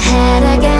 head again.